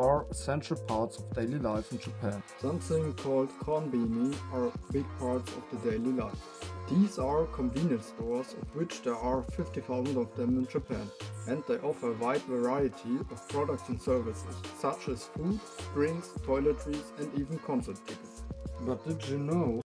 are essential parts of daily life in Japan. Something called konbini are big parts of the daily life. These are convenience stores of which there are 50,000 of them in Japan and they offer a wide variety of products and services such as food, drinks, toiletries and even concert tickets. But did you know